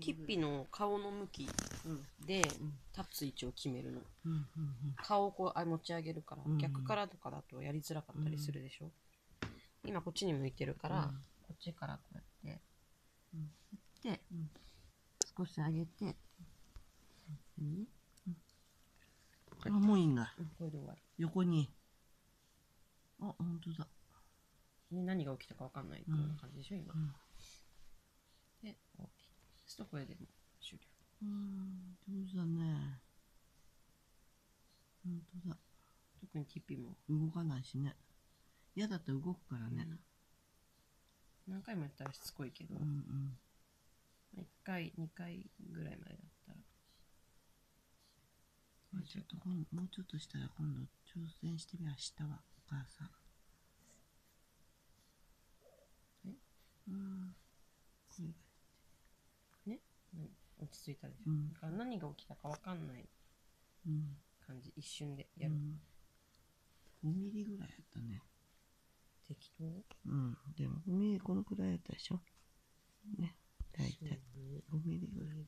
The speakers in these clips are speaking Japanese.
キッピの顔の向きうんでん立つ位置を決めるの。顔をこうあ持ち上げるから、うん逆からとかだとやりづらかったりするでしょ。今こっちに向いてるから、うん。こっちからこうやって、うん。やって、うん少し上げて、うん。あもういいんだ。うんこれで終わり。横に。あ本当だ。ね、何が起きたかわかんないっていうような感じでしょ、今。うんで、終わり。そうするとこれで。もう終了。うん上手だね。本当だ。特にティッピも動かないしね。嫌だったら動くからね。何回もやったらしつこいけど、うんうん。1回、2回ぐらいまでだったら。まあちょっと今もうちょっとしたら今度挑戦してみ明日はお母さんえうんこれね、うん落ち着いたでしょ。うん。だから何が起きたかわかんないうん。感じ、一瞬でやる。うん、5ミリぐらいやったね。適当？うん。でも5ミリこのくらいやったでしょ。ね。大体。5ミリぐらい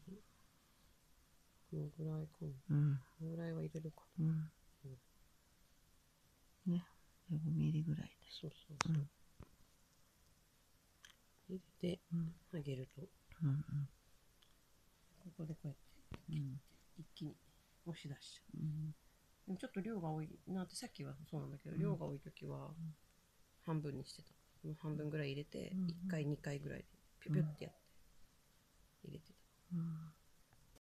このぐらいかな。うん。このぐらいは入れるか。うん。ね。5ミリぐらいそうそうそう。うん。入れて、うん。上げると、うんうんここでこうやって、うん。一気に。押し出しちゃう。ん。う。でもちょっと量が多いなって、さっきはそうなんだけど、うん。量が多いときは、半分にしてた。もう半分ぐらい入れて、うん。1回、2回ぐらいで、ピュピュってやって、入れてた。うん